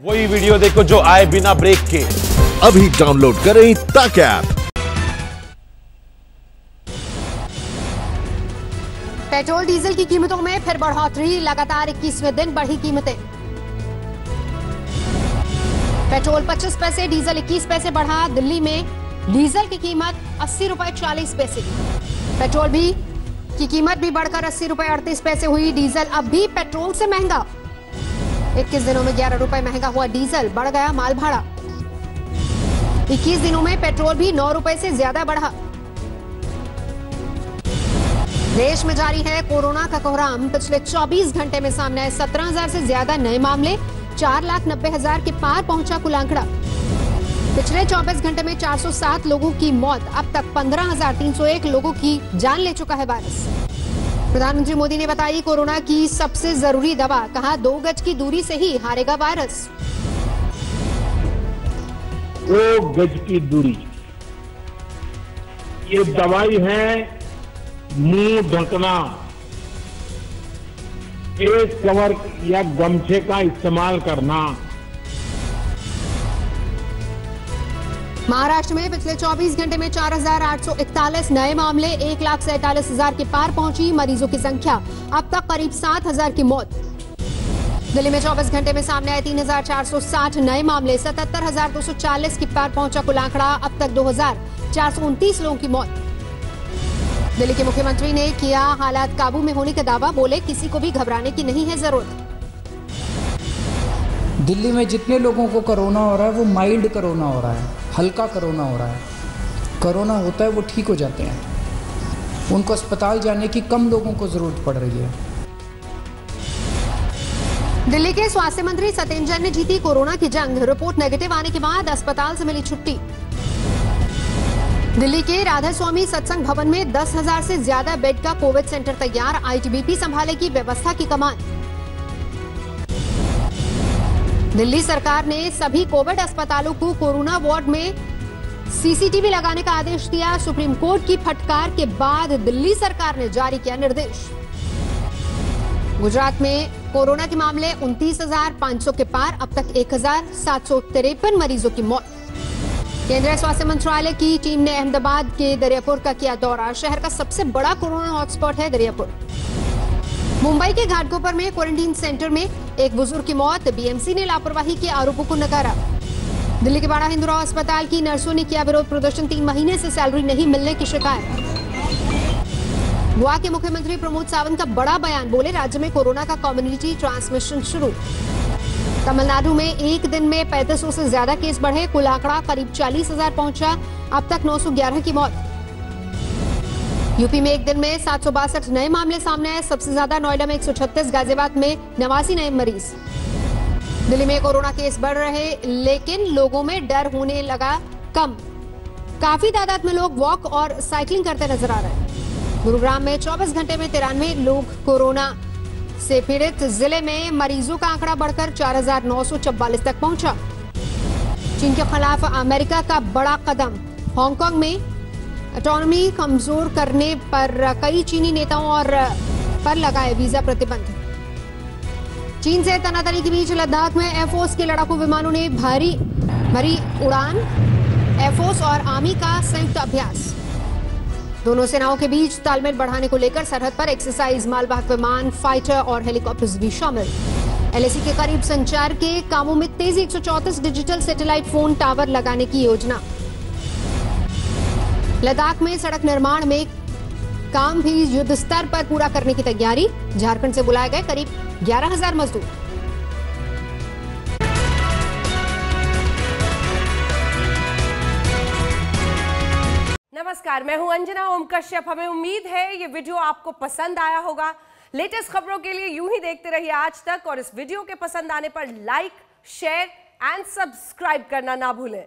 वही वीडियो देखो जो आए बिना ब्रेक के। अभी डाउनलोड करें तक ऐप पेट्रोल डीजल की कीमतों में फिर बढ़ोतरी, लगातार 21वें दिन बढ़ी कीमतें। पेट्रोल 25 पैसे, डीजल 21 पैसे बढ़ा, दिल्ली में डीजल की कीमत अस्सी रुपए चालीस पैसे। पेट्रोल भी, की कीमत भी बढ़कर अस्सी रुपए अड़तीस पैसे हुई, डीजल अब भी पेट्रोल से महँगा। 21 दिनों में ग्यारह रुपए महँगा हुआ डीजल बढ़ गया माल भाड़ा। 21 दिनों में पेट्रोल भी नौ रुपए से ज़्यादा बढ़ा। देश में जारी है कोरोना का कोहराम। पिछले 24 घंटे में सामने आए 17,000 से ज़्यादा नए मामले चार लाख नब्बे हज़ार के पार पहुँचा कुल आंकड़ा पिछले 24 घंटे में 407 लोगों की मौत अब तक 15,301 लोगों की जान ले चुका है वायरस। प्रधानमंत्री मोदी ने बताई कोरोना की सबसे ज़रूरी दवा, कहा दो गज की दूरी से ही हारेगा वायरस। दो गज की दूरी। ये दवाई है मुँह ढकना। फेस कवर या गमछे का इस्तेमाल करना। महाराष्ट्र में पिछले 24 घंटे में 4,841 नए मामले एक लाख सैतालीस हज़ार के पार पहुँची मरीजों की संख्या। अब तक करीब 7,000 की मौत। दिल्ली में 24 घंटे में सामने आए 3,460 नए मामले 77,240 के पार पहुँचा कुल आंकड़ा अब तक 2,429 लोगों की मौत। दिल्ली के मुख्यमंत्री ने किया हालात काबू में होने का दावा बोले किसी को भी घबराने की नहीं है ज़रूरत। दिल्ली में जितने लोगों को कोरोना हो रहा है वो माइल्ड कोरोना हो रहा है। हल्का कोरोना हो रहा है। कोरोना होता है वो ठीक हो जाते हैं। उनको अस्पताल जाने की कम लोगों को ज़रूरत पड़ रही है। दिल्ली के स्वास्थ्य मंत्री सत्येंद्र जैन ने जीती कोरोना की जंग। रिपोर्ट नेगेटिव आने के बाद अस्पताल से मिली छुट्टी। दिल्ली के राधा स्वामी सत्संग भवन में 10,000 से ज़्यादा बेड का कोविड सेंटर तैयार। आईटीबीपी संभालेगी व्यवस्था की कमान। दिल्ली सरकार ने सभी कोविड अस्पतालों को कोरोना वार्ड में सीसीटीवी लगाने का आदेश दिया। सुप्रीम कोर्ट की फटकार के बाद दिल्ली सरकार ने जारी किया निर्देश। गुजरात में कोरोना के मामले 29,500 के पार अब तक एक हज़ार सात सौ तिरपन मरीजों की मौत। केंद्रीय स्वास्थ्य मंत्रालय की टीम ने अहमदाबाद के दरियापुर का किया दौरा। शहर का सबसे बड़ा कोरोना हॉटस्पॉट है दरियापुर। मुंबई के घाटकोपर में क्वारंटीन सेंटर में एक बुज़ुर्ग की मौत, बीएमसी ने लापरवाही के आरोपों को नकारा। दिल्ली के बाड़ा हिंदुराव अस्पताल की नर्सों ने किया विरोध प्रदर्शन, तीन महीने से सैलरी नहीं मिलने की शिकायत। गोवा के मुख्यमंत्री प्रमोद सावंत का बड़ा बयान, बोले राज्य में कोरोना का कम्युनिटी ट्रांसमिशन शुरू। तमिलनाडु में एक दिन में 3500 से ज़्यादा केस बढ़े, कुल आंकड़ा करीब चालीस हज़ार पहुँचा, अब तक 911 की मौत। यूपी में एक दिन में सात सौ बासठ नए मामले सामने आए। सबसे ज़्यादा नोएडा में एक सौ छत्तीस, गाजियाबाद में नवासी नए मरीज़। दिल्ली में कोरोना केस बढ़ रहे, लेकिन लोगों में डर होने लगा कम। काफ़ी तादाद में लोग वॉक और साइकिलिंग करते नज़र आ रहे हैं। गुरुग्राम में 24 घंटे में तिरानवे लोग कोरोना से पीड़ित। ज़िले में मरीजों का आंकड़ा बढ़कर चार तक पहुँचा। चीन के खिलाफ अमेरिका का बड़ा कदम। हांगकांग में ऑटोनॉमी कमज़ोर करने पर कई चीनी नेताओं और पर लगाए वीज़ा प्रतिबंध। चीन से तनातनी के बीच लद्दाख में एयरफोर्स के लड़ाकू विमानों ने भारी, भरी उड़ान एयरफोर्स और आर्मी का संयुक्त अभ्यास। दोनों सेनाओं के बीच तालमेल बढ़ाने को लेकर सरहद पर एक्सरसाइज मालवाहक विमान फाइटर और हेलीकॉप्टर्स भी शामिल। एलएसी के करीब संचार के कामों में तेज़ी 134 डिजिटल सैटेलाइट फ़ोन टावर लगाने की योजना। लद्दाख में सड़क निर्माण में काम भी युद्ध स्तर पर पूरा करने की तैयारी झारखंड से बुलाए गए करीब 11,000 मजदूर। नमस्कार मैं हूँ अंजना ओम कश्यप हमें उम्मीद है ये वीडियो आपको पसंद आया होगा। लेटेस्ट खबरों के लिए यूँ ही देखते रहिए आज तक और इस वीडियो के पसंद आने पर लाइक शेयर एंड सब्सक्राइब करना ना भूलें।